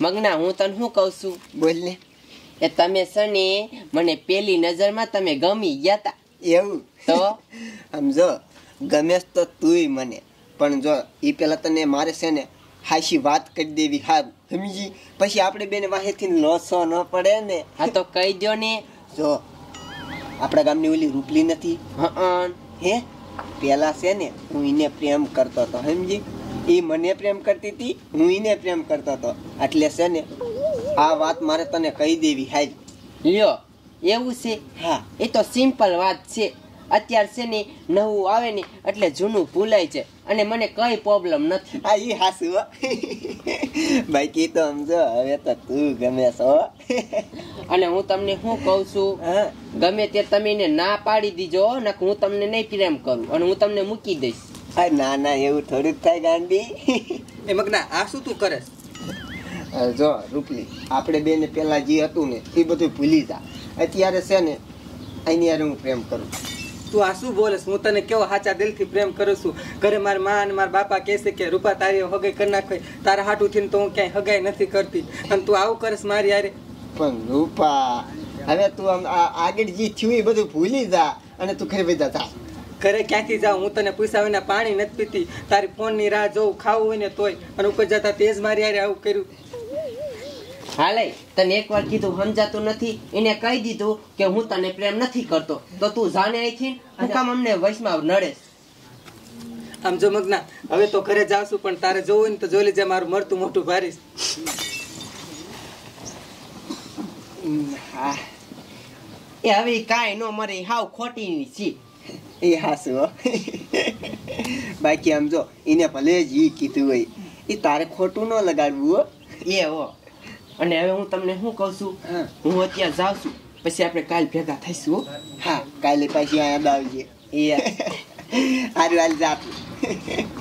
મગના હું તને શું કહું છું? બોલને. એ તમે છે ને મને પેલી નજરમાં તમે ગમી ગયા તા. એવું? તો? સમજો ગમે જ તો તુંય મને. પણ જો એ પેલા તને મારે છે ને હાશી વાત કરી દેવી. હા સમજી પછી આપણે બેને વાહેથી લોસો ન પડે ને. હા તો કહી દો ને. જો આપણા ગામની ઓલી રૂપલી નથી? હે પેલા છે ને હું એને પ્રેમ કરતો હતો સમજી એ મને પ્રેમ કરતી હતી હું એને પ્રેમ કરતો હતો. એટલે છે ને આ વાત મારે તને કહી દેવી હાજ લ્યો એવું છે? હા એ તો સિમ્પલ વાત છે. અત્યાર છે ને નવું આવે ને એટલે જૂનું ભૂલાય છે. અને મને કઈ પ્રોબ્લેમ નથી. હા એ હાસુ ભાઈ બાકી તો સમજો હવે તો તું ગમે છો અને હું તમને શું કહું છું? ગમે તે તમે ના પાડી દીજો ને હું તમને નહીં પ્રેમ કરું. અને હું તમને મૂકી દઈશ. આ ના ના એવું થોડું થાય ગાંડી એ મગના આ શું તું કરે? જો રૂપલી આપણે બેને પેલા જે હતું ને એ બધું ભૂલી જા. અત્યારે છે ને એની હારે હું પ્રેમ કરું તું આ શું બોલેસ? હું તને કેવો સાચા દિલથી પ્રેમ કરું છું. ઘરે મારા માં અને મારા બાપા કહેશે કે રૂપા તારી હગાઈ કરી નાખે. તારા હાટું થઈને તો હું ક્યાંય હગાઈ નથી કરતી. અને તું આવું કરસ મારી યારે પણ રૂપા હવે તું આમ આગળ જે થયું એ બધું ભૂલી જા અને તું ઘરે બધા જા ઘરે ક્યાંથી જાઉં? હું તને પૈસા વિના પાણી નથી પીતી. તારી ફોનની રાહ જોઉં ખાવું હોય ને તોય. અને ઉપર જતા તેજ મારી હારે આવું કર્યું. હાલે તને એક વાર કીધું સમજાતું નથી. એને કહી દીધું કે હું તને પ્રેમ નથી કરતો. તો તું જાણે અહીંથી હું કામ અમને વૈષ્ણવ નડે. આમ જો મગના હવે તો ઘરે જાશું પણ તારે જોવું હોય ને તો જોઈ લેજે મારું મરતું મોટું ભારીશ. એ હવે કાંઈ નો મરે હાવ ખોટી છે. એ હાસુ બાકી આમ જો એને ભલે જ ઈ કીધું હોય. એ તારે ખોટું ન લગાડવું હો. એ હો. અને હવે હું તમને શું કહું છું? હું. અત્યારે જાઉં છું. પછી આપણે કાલ ભેગા થઈશું હા. કાલે પાછી અહીંયા આવજે. એ હારું હાલ જાતું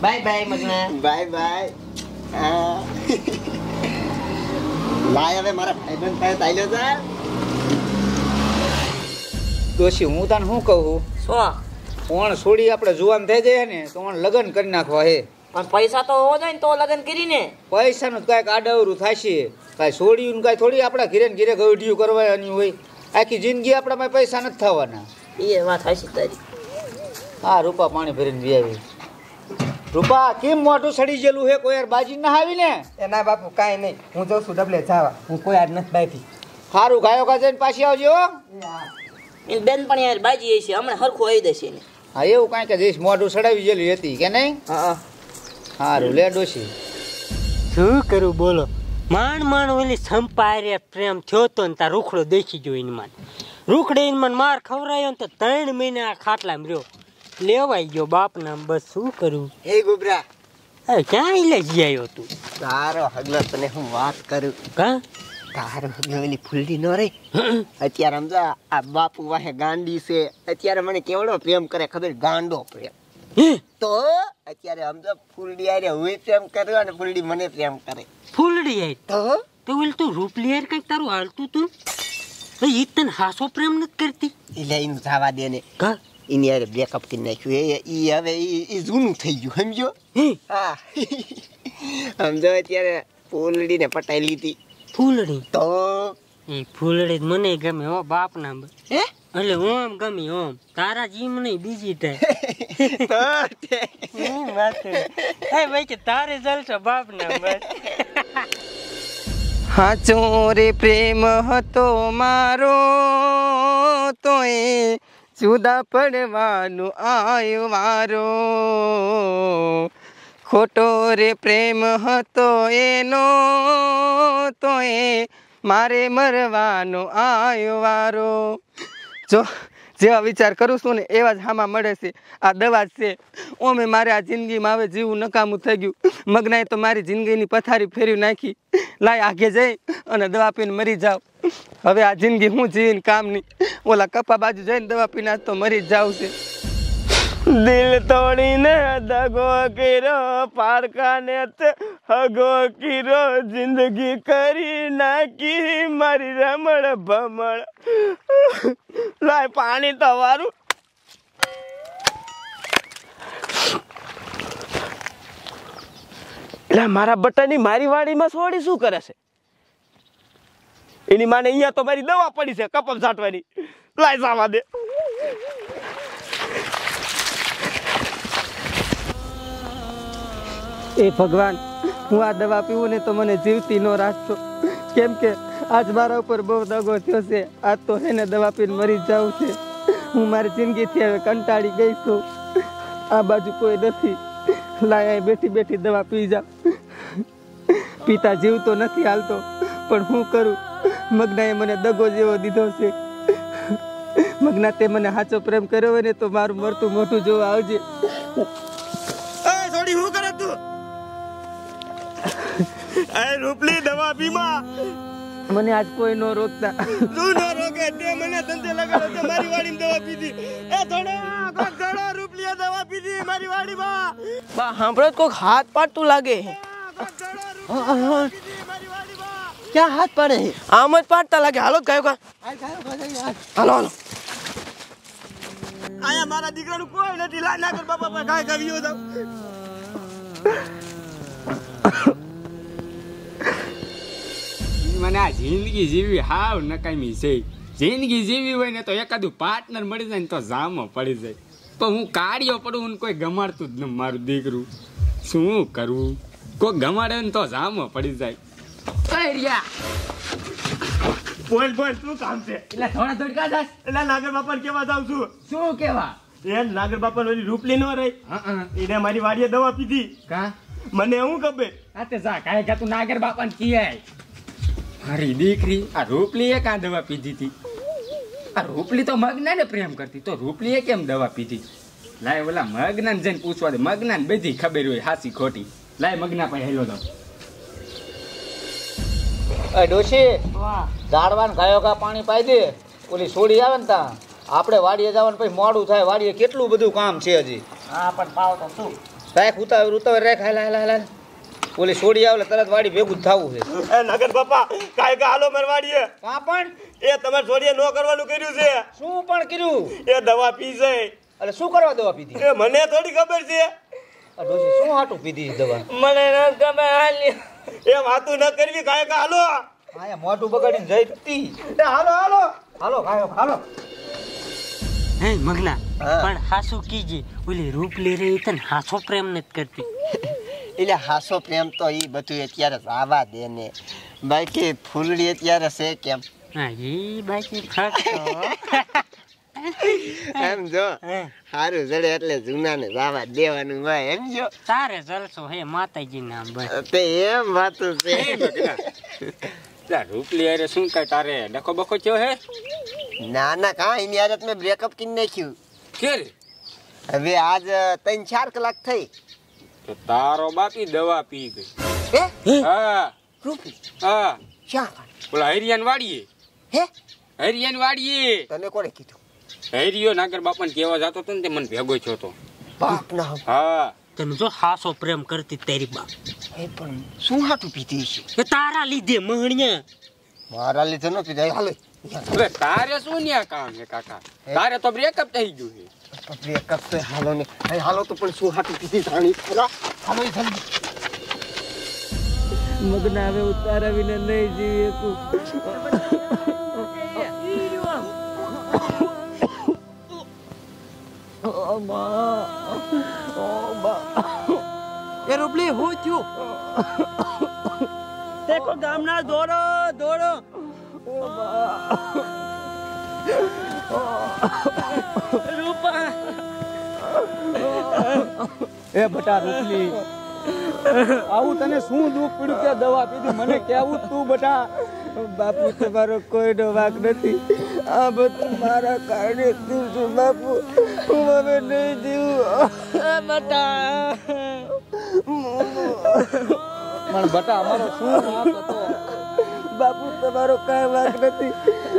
બાય બાય મગના. Bye bye. હા. લાય હવે મારા ભાઈબંધ પાસે ચાલ્યો જા. દોશી હું તને શું કહું? શું? ઓણ છોડી આપણે જુવાન થઈ જાય ને તો ઓણ લગ્ન કરી નાખવા હે. પણ પૈસા તો હોવો જોઈએ ને તો લગ્ન કરીને. પૈસાનું કાંઈક આડવરું થશે. કાંઈ છોડ્યું કાંઈ થોડી આપણા ઘીરે ને ઘીરે ગવઢિયું કરવાની હોય. આખી જિંદગી આપણામાં પૈસા નથી થવાના. એ વાત હશે તારી. હા રૂપા પાણી ભરીને બી રૂપા કેમ મોટું સડી ગયેલું હે? કોઈ યાર બાજી ના આવી ને? એ ના બાપુ કાંઈ નહીં. હું જઉં છું ડબલે જાવા. હું કોઈ આજ નથી બાકી સારું ગાયો ગા પાછી આવજો હો. એ બેન પણ યાર બાજી છે હમણાં હરખું આવી દેશે ને હા એવું કાંઈ કે જઈશ મોઢું સડાવી ગયેલી હતી કે નહીં? હા સારું લે ડોશી. શું કરું બોલો. માંડ માણ ઓલી સંપાયરે પ્રેમ થયો તો ને તાર રૂખડો દેખી ગયો એને માન રૂખડે એને મને માર ખવરાયો ને તો ત્રણ મહિના ખાટલામાં રહ્યો. લેવાઈ ગયો બાપના બસ શું કરું? હે ગુબરા. ક્યાં લે જઈ આવ્યો તું? તારો હગલો તને હું વાત કરું. કા તારો હગલો ફૂલડી ન રહી. અત્યારે સમજો આ બાપુ વાહે ગાંડી છે. અત્યારે મને કેવડો પ્રેમ કરે ખબર? ગાંડો પ્રેમ. તો અત્યારે સમજો ફૂલડી આરે હું પ્રેમ કર્યો અને ફૂલડી મને પ્રેમ કરે. ફૂલડી આવી તો? તો ઓલ તું રૂપલી યાર કંઈક તારું હાલતું તું? એ ઈ તને હાસો પ્રેમ નથી કરતી? એટલે એનું જવા દે ને. કા? એની યારે બ્રેકઅપ કરી નાખ્યું. એ ઈ હવે ઈ ઈ જૂનું થઈ ગયું સમજો? હા. સમજો અત્યારે ફૂલડીને પટાઈ લીધી. ફૂલડી. તો? એ ફૂલડી મને ગમે હો બાપ ના હે? એટલે ઓમ ગમી ઓમ. તારા જીમ નહીં બીજી તો તે. છે. એ ભાઈ કે તારે જલસો બાપ ના બસ હાચો રે પ્રેમ હતો મારો તોય જુદા પડવાનું આયો વારો ખોટો રે પ્રેમ હતો એનો, તોય મારે મરવાનો આયો વારો. જો, જેવા વિચાર કરું છું ને, એવા જ હામાં મળે છે. આ દવા છે. ઓમે મારે આ જિંદગીમાં હવે જીવું નકામું થઈ ગયું. મગનાએ તો મારી જિંદગીની પથારી ફેરવી નાખી. લાય આગે જઈ અને દવા પીને મરી જાવ. હવે આ જિંદગી હું જીવીને કામ નહીં ઓલા કપા બાજુ જઈને દવા પીને તો મરી જ જાવ છે. દિલ તોડીને દગો કર્યો, પારકાને હગો કર્યો, જિંદગી કરી નાખી મારી રમણ ભમણ. લાય પાણી તમારું એટલે મારા બટાની મારી વાડીમાં સોડી શું કરે છે? એની માને અહીંયા તો મારી દવા પડી છે કપમ છાંટવાની લાય જવા દે. એ ભગવાન, હું આ દવા પીવું ને તો મને જીવતી ન રાખશો. કેમ કે આજ મારા ઉપર બહુ દગો થયો છે. આજ તો એને દવા પીને મરી જાઉં છે. હું મારી જિંદગીથી હવે કંટાળી ગઈ છું. આ બાજુ કોઈ નથી. લાયા બેઠી બેઠી દવા પી જા. પિતા જીવ તો નથી હાલતો, પણ હું કરું? મગનાએ મને દગો જેવો દીધો છે. મગના તે મને સાચો પ્રેમ કર્યો હોય ને તો મારું મરતું મોટું જોવા આવજે. એ રૂપલી દવા પીમાં. મને આજ કોઈ નો રોકતા. તું ન રોકે તે મને ધંધે લગાડો તો મારી વાડીમાં દવા પીધી. એ થોડો કોક થોડો રૂપલી દવા પીધી મારી વાડીમાં. બા સાંભળો કોક હાથ પાડતું લાગે ક્યાં હાથ પાડે આમ જ પાડતા લાગે. હાલો કયો કા. હાલો હાલો. આયા મારા દીકરાનું કોઈ નથી. લાય ના કર બાપા કાય કર્યો તો આ જિંદગી જીવી હાવ નકામી છે. જિંદગી જીવી હોય ને તો એકાદું પાર્ટનર મળી જાય ને તો જામો પડી જાય. પણ હું કાર્યો પડું ને કોઈ ગમાડતું જ ન મારું દીકરું. શું કરવું કોઈ ગમાડે ને તો જામો પડી જાય. કઈ રહ્યા બોલ બોલ શું કામ છે? એટલે થોડા થોડકા જાસ એટલે નાગર બાપા કેવા જાવ છું? શું કેવા? એ નાગર બાપાને ઓલી રૂપલી નો રહી. એને મારી વાડીએ દવા પીધી. કા? મને હું ખબર? આ તે જા કાય કા તું નાગર બાપાને કિયાય મારી દીકરી આ રૂપલીએ કાં દવા પીધી હતી? આ રૂપલી તો મગનાને પ્રેમ કરતી. તો રૂપલીએ કેમ દવા પીધી? લાય ઓલા મગનાને જઈને પૂછવા દે. મગનાને બધી ખબર હોય હાસી ખોટી. લાય મગના પાસે હેલો દો એ ડોશી દાડવાન ગાયો કા પાણી પાઈ દે. ઓલી સોડી આવે ને તા. આપણે વાડીએ જવાનું પછી મોડું થાય. વાડીએ કેટલું બધું કામ છે હજી. હા પણ પાવ તો શું? રાખ ઉતાવળ ઉતાવળ રાખ. હાલ હાલ હાલ હાલ. ઓલી સોડી આવે તરત વાડી ભેગું જ થવું છે. એ નગર બાપા કાય કા હાલો મરવાડીએ વાડીએ? પણ? એ તમારે છોડીએ નો કરવાનું કર્યું છે? શું પણ કર્યું? એ દવા પી છે. એટલે શું કરવા દવા પીધી? એ મને થોડી ખબર છે. આ શું હાટું પીધી દવા? મને ન ગમે હાલી. એ વાતું ન કરવી કાય કા હાલો. આયા મોઢું બગાડીને જઈતી. એ હાલો હાલો. હાલો ગાયો હાલો. હે મગના પણ હાસુ કીજી ઓલી રૂપલી રહી તને હાસો પ્રેમ નથી કરતી. એટલે હાસો પ્રેમ તો એ બધું અત્યારે આવા દે ને. બાકી ફૂલડી અત્યારે છે કેમ? હા ઈ બાકી એમ જો સારું જડે એટલે જૂનાને જવા દેવાનું હોય એમ જો. તારે જલસો હે માતાજી નામ બસ. તે એમ વાતું છે. લા રૂપલી અરે શું કઈ તારે ડખો બખો થયો હે? ના ના કાંઈ એની આદત મેં બ્રેકઅપ કરી નાખ્યું. કે હવે આજ ત્રણ ચાર કલાક થઈ. તો તારો બાપી દવા પી ગઈ. હા? રૂપી. હા. શા ઓલા હરિયાન વાડીએ? હે? હરિયાન વાડીએ? તને કોણે કીધું? હરિયો નાગર બાપાને કેવા જતો હતો ને તે મને ભેગો હતો. બાપ ના હા. તને જો હાસો પ્રેમ કરતી તારી બા એ પણ શું હાટું પીધી છે? એ તારા લીધે મહણિયા. મારા લીધે ન પીધા હાલો તારે શું ન્યા કામ છે કાકા? તારે તો બ્રેકઅપ થઈ ગયું છે. તો હાલો ને અહીં હાલો તો પણ શું હાટું કીધી જાણી ખરા હાલો એ જલ્દી મગના હવે ઉતારા વિના નહીં જીવી તું એ રૂપલી હું થયું? તે ગામના દોડો દોડો રૂપા. એ બટા રૂપલી આવું તને શું દુઃખ પડ્યું કે દવા પીધી? મને કેવું તું બટા? બાપુ તમારો કોઈનો વાક નથી. આ બધું મારા કારણે થયું છે બાપુ. હું હવે નહીં જીવું બટા. પણ બટા અમારો શું વાક હતો? બાપુ તમારો કાંઈ વાક નથી.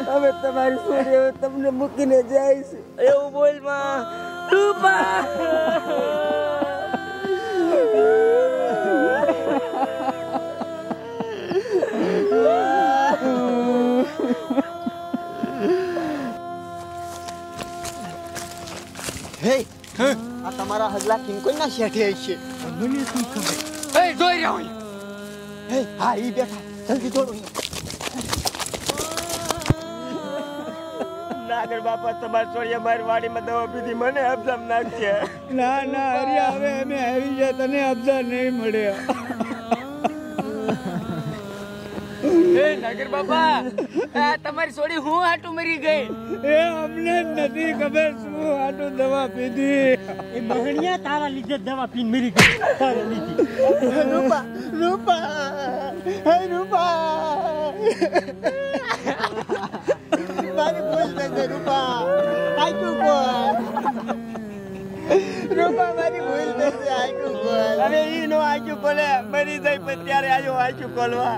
હવે તમારી છોડી હવે તમને મૂકીને જાય છે. એવું બોલમાં. રૂપા. હે આ તમારા હગલા કિંકોઈના શેઠે છે. મને શું ખબર? એ જોઈ રહ્યો હે હા ઈ બેઠા. જલ્દી દોડો નાગર બાપા તમારી છોડીએ મારી વાડીમાં દવા પીધી મને અબજામ નાખશે ના ના હરિયા હવે અમે આવી જાય તને અબજા નહીં મળે એ નગર બાપા તમારી છોડી હું હાટું મરી ગઈ? એ અમને નથી ખબર શું આટલું દવા પીધી. એ બહણિયા તારા લીધે દવા પીને મરી ગઈ તારા લીધે. રૂપા રૂપા હે રૂપા. હવે ઈ નો આયકું બોલે મરી જાય પણ ત્યારે આયો આયકું બોલવા